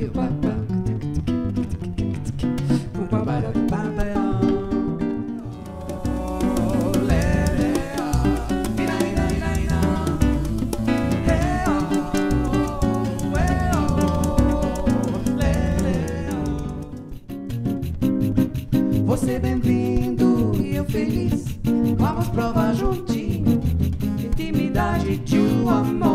Yeah. Você bem-vindo e eu feliz. Vamos provar juntinho. Intimidade de um amor.